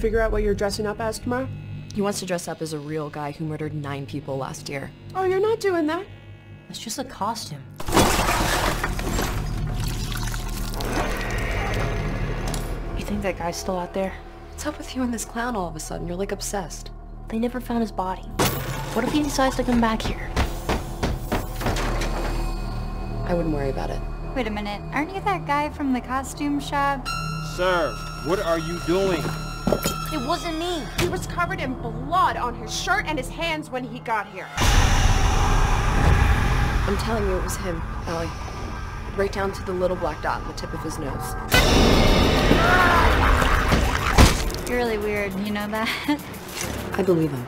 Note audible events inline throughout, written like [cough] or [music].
Figure out what you're dressing up as tomorrow? He wants to dress up as a real guy who murdered nine people last year. Oh, you're not doing that. It's just a costume. You think that guy's still out there? What's up with you and this clown all of a sudden? You're like obsessed. They never found his body. What if he decides to come back here? I wouldn't worry about it. Wait a minute, aren't you that guy from the costume shop? Sir, what are you doing? It wasn't me. He was covered in blood on his shirt and his hands when he got here. I'm telling you it was him, Allie. Right down to the little black dot on the tip of his nose. You're really weird, you know that? [laughs] I believe him.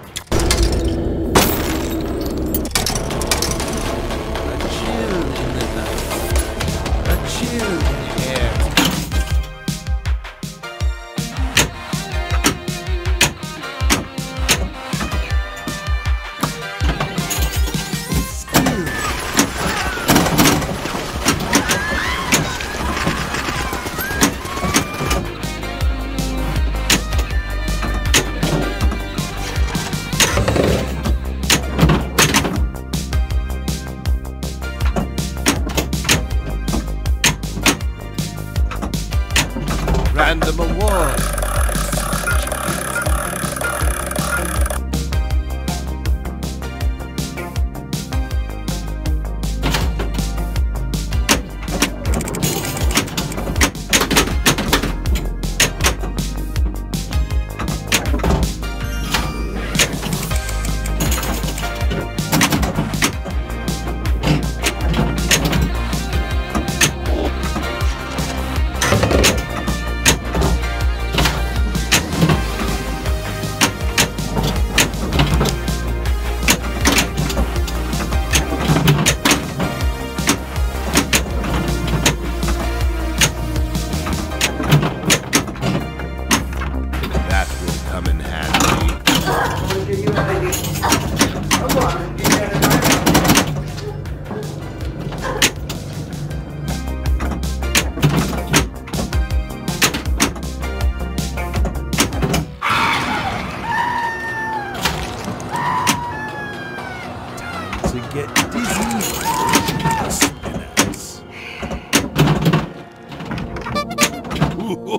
[laughs]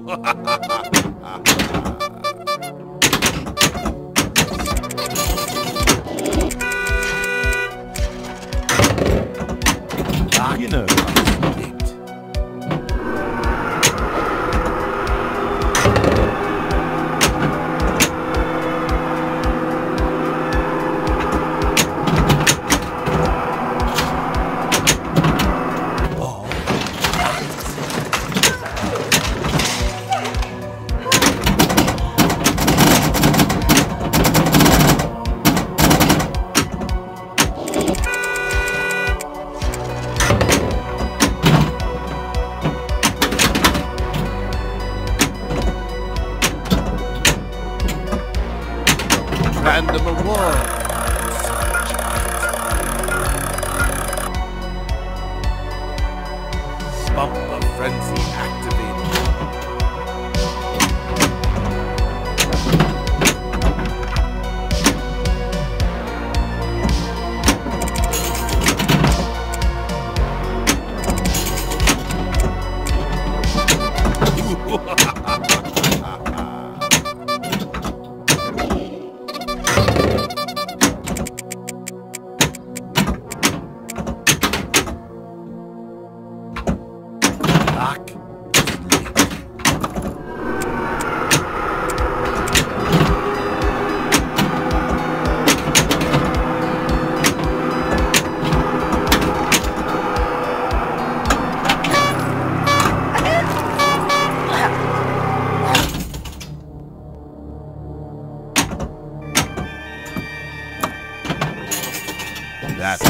Ah, Beginner Random award. Bumper frenzy activated. [laughs] Lock. That's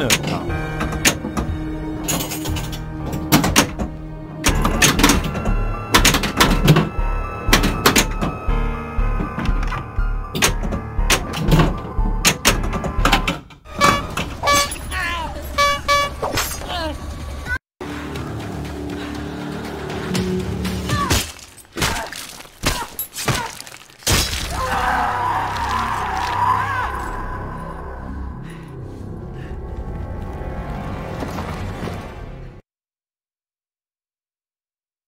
No. come.